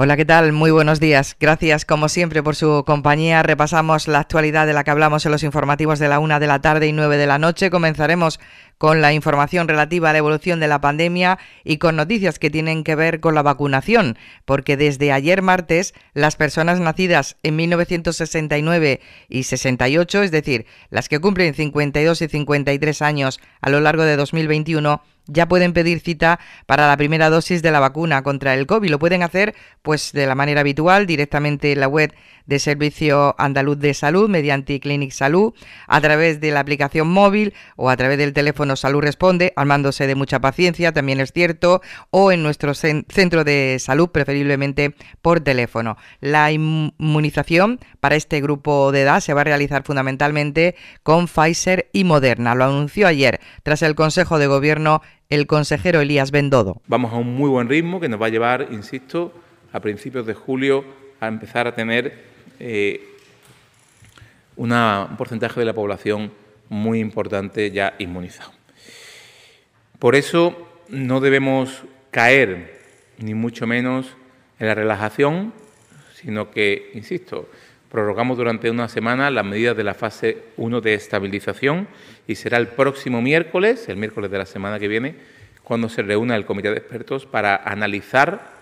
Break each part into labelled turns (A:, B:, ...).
A: Hola, ¿qué tal? Muy buenos días. Gracias, como siempre, por su compañía. Repasamos la actualidad de la que hablamos en los informativos de la una de la tarde y nueve de la noche. Comenzaremos con la información relativa a la evolución de la pandemia y con noticias que tienen que ver con la vacunación, porque desde ayer martes las personas nacidas en 1969 y 68, es decir, las que cumplen 52 y 53 años a lo largo de 2021, ya pueden pedir cita para la primera dosis de la vacuna contra el COVID. Lo pueden hacer pues de la manera habitual, directamente en la web de Servicio Andaluz de Salud mediante Clinic Salud, a través de la aplicación móvil o a través del teléfono Salud Responde, armándose de mucha paciencia, también es cierto, o en nuestro centro de salud, preferiblemente por teléfono. La inmunización para este grupo de edad se va a realizar fundamentalmente con Pfizer y Moderna. Lo anunció ayer tras el Consejo de Gobierno el consejero Elías Bendodo.
B: Vamos a un muy buen ritmo que nos va a llevar, insisto, a principios de julio a empezar a tener eh, un porcentaje de la población muy importante ya inmunizado. Por eso no debemos caer, ni mucho menos, en la relajación, sino que, insisto, prorrogamos durante una semana las medidas de la fase 1 de estabilización y será el próximo miércoles, el miércoles de la semana que viene, cuando se reúna el comité de expertos para analizar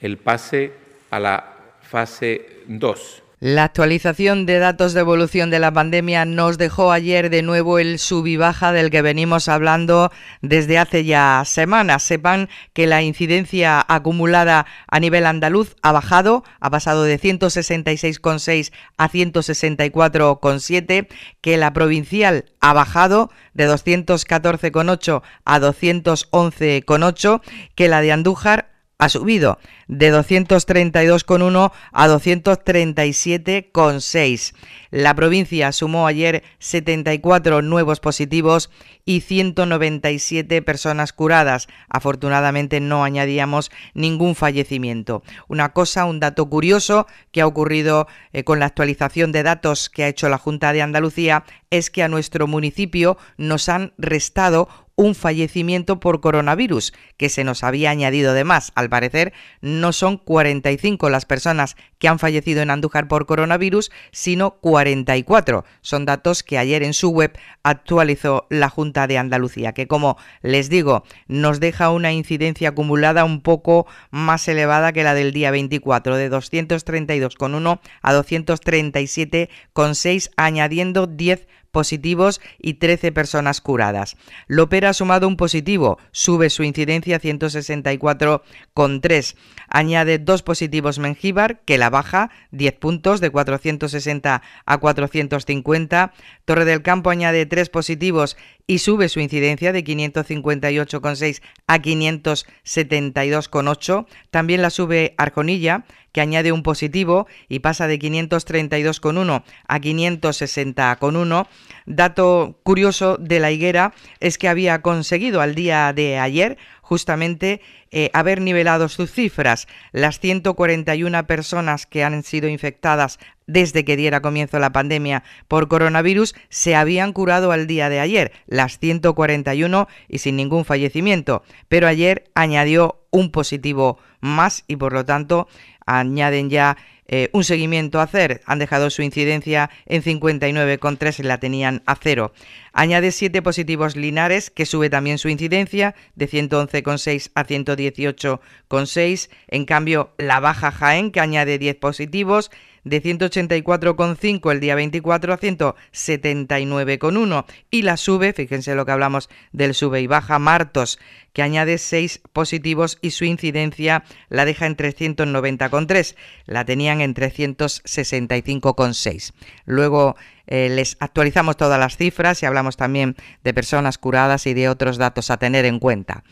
B: el pase a la fase 2.
A: La actualización de datos de evolución de la pandemia nos dejó ayer de nuevo el sub y baja del que venimos hablando desde hace ya semanas. Sepan que la incidencia acumulada a nivel andaluz ha bajado, ha pasado de 166,6 a 164,7, que la provincial ha bajado de 214,8 a 211,8, que la de Andújar ha subido de 232,1 a 237,6. La provincia sumó ayer 74 nuevos positivos y 197 personas curadas. Afortunadamente no añadíamos ningún fallecimiento. Una cosa, un dato curioso que ha ocurrido eh, con la actualización de datos que ha hecho la Junta de Andalucía es que a nuestro municipio nos han restado un fallecimiento por coronavirus, que se nos había añadido de más. Al parecer, no son 45 las personas que han fallecido en Andújar por coronavirus, sino 44. Son datos que ayer en su web actualizó la Junta de Andalucía, que como les digo, nos deja una incidencia acumulada un poco más elevada que la del día 24, de 232,1 a 237,6, añadiendo 10 positivos y 13 personas curadas. Lopera ha sumado un positivo, sube su incidencia a 164,3. Añade dos positivos Mengíbar, que la baja 10 puntos de 460 a 450. Torre del Campo añade tres positivos y sube su incidencia de 558,6 a 572,8. También la sube Arjonilla, que añade un positivo y pasa de 532,1 a 560,1. Dato curioso de la higuera es que había conseguido al día de ayer justamente eh, haber nivelado sus cifras. Las 141 personas que han sido infectadas desde que diera comienzo la pandemia por coronavirus se habían curado al día de ayer, las 141 y sin ningún fallecimiento, pero ayer añadió un positivo más y por lo tanto añaden ya eh, un seguimiento a hacer. Han dejado su incidencia en 59,3 y la tenían a cero. Añade 7 positivos linares, que sube también su incidencia de 111,6 a 118,6. En cambio, la baja Jaén, que añade 10 positivos, de 184,5 el día 24 a 179,1 y la sube, fíjense lo que hablamos del sube y baja, Martos, que añade 6 positivos y su incidencia la deja en 390,3, la tenían en 365,6. Luego eh, les actualizamos todas las cifras y hablamos también de personas curadas y de otros datos a tener en cuenta.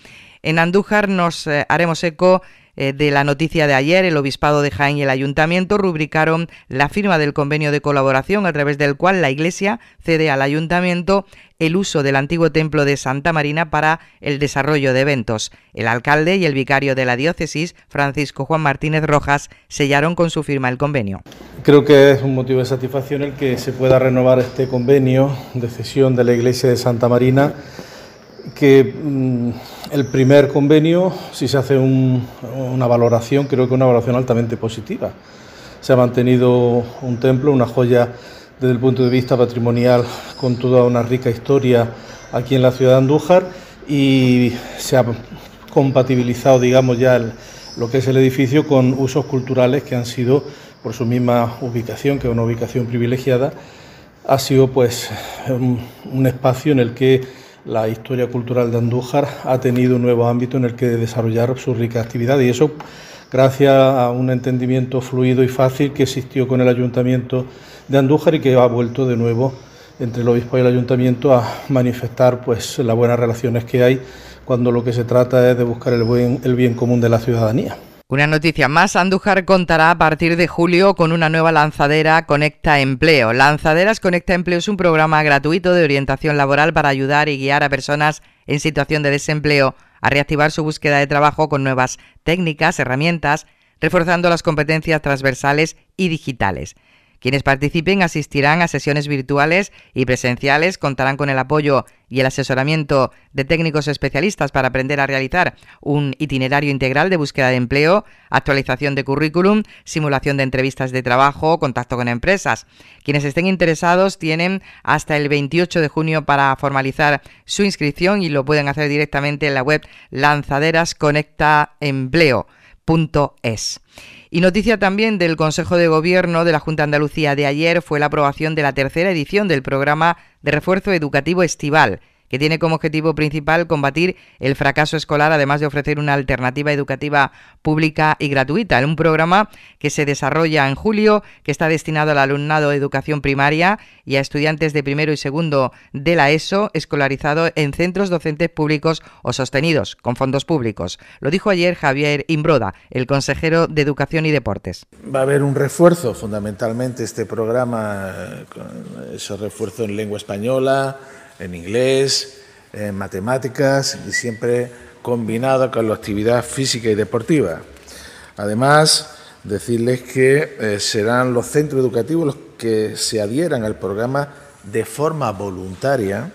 A: En Andújar nos eh, haremos eco eh, de la noticia de ayer, el Obispado de Jaén y el Ayuntamiento rubricaron la firma del convenio de colaboración a través del cual la Iglesia cede al Ayuntamiento el uso del antiguo templo de Santa Marina para el desarrollo de eventos. El alcalde y el vicario de la diócesis, Francisco Juan Martínez Rojas, sellaron con su firma el convenio.
C: Creo que es un motivo de satisfacción el que se pueda renovar este convenio de cesión de la iglesia de Santa Marina que mm, el primer convenio, si se hace una valoración, creo que una valoración altamente positiva. Se ha mantenido un templo, una joya desde el punto de vista patrimonial, con toda una rica historia aquí en la ciudad de Andújar y se ha compatibilizado, digamos, ya lo que es el edificio con usos culturales que han sido, por su misma ubicación, que es una ubicación privilegiada, ha sido pues un espacio en el que la historia cultural de Andújar ha tenido un nuevo ámbito en el que desarrollar su rica actividad y eso gracias a un entendimiento fluido y fácil que existió con el ayuntamiento de Andújar y que ha vuelto de nuevo entre el obispo y el ayuntamiento a manifestar pues las buenas relaciones que hay cuando lo que se trata es de buscar el, buen, el bien común de la ciudadanía.
A: Una noticia más, Andújar contará a partir de julio con una nueva lanzadera Conecta Empleo. Lanzaderas Conecta Empleo es un programa gratuito de orientación laboral para ayudar y guiar a personas en situación de desempleo a reactivar su búsqueda de trabajo con nuevas técnicas, herramientas, reforzando las competencias transversales y digitales. Quienes participen asistirán a sesiones virtuales y presenciales, contarán con el apoyo y el asesoramiento de técnicos especialistas para aprender a realizar un itinerario integral de búsqueda de empleo, actualización de currículum, simulación de entrevistas de trabajo, contacto con empresas. Quienes estén interesados tienen hasta el 28 de junio para formalizar su inscripción y lo pueden hacer directamente en la web lanzaderasconectaempleo.es. Y noticia también del Consejo de Gobierno de la Junta de Andalucía de ayer fue la aprobación de la tercera edición del programa de refuerzo educativo estival que tiene como objetivo principal combatir el fracaso escolar, además de ofrecer una alternativa educativa pública y gratuita. Un programa que se desarrolla en julio, que está destinado al alumnado de educación primaria y a estudiantes de primero y segundo de la ESO, escolarizado en centros docentes públicos o sostenidos con fondos públicos. Lo dijo ayer Javier Imbroda, el consejero de Educación y Deportes.
D: Va a haber un refuerzo, fundamentalmente este programa, eh, ese refuerzo en lengua española, en inglés, en matemáticas y siempre combinado con la actividad física y deportiva. Además, decirles que eh, serán los centros educativos los que se adhieran al programa de forma voluntaria,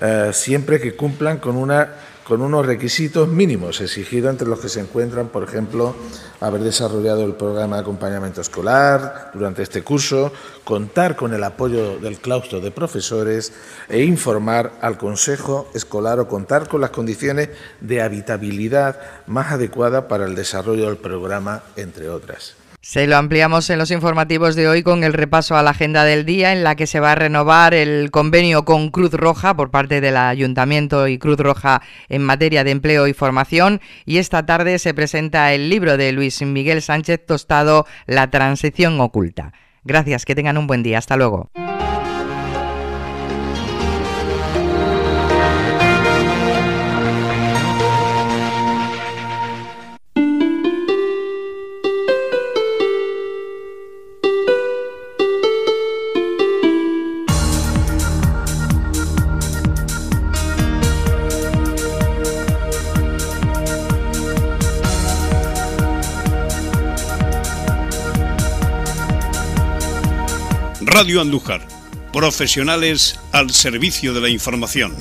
D: eh, siempre que cumplan con una con unos requisitos mínimos exigidos entre los que se encuentran, por ejemplo, haber desarrollado el programa de acompañamiento escolar durante este curso, contar con el apoyo del claustro de profesores e informar al consejo escolar o contar con las condiciones de habitabilidad más adecuadas para el desarrollo del programa, entre otras.
A: Se lo ampliamos en los informativos de hoy con el repaso a la agenda del día en la que se va a renovar el convenio con Cruz Roja por parte del Ayuntamiento y Cruz Roja en materia de empleo y formación y esta tarde se presenta el libro de Luis Miguel Sánchez Tostado La transición oculta. Gracias, que tengan un buen día. Hasta luego.
E: Radio Andújar, profesionales al servicio de la información.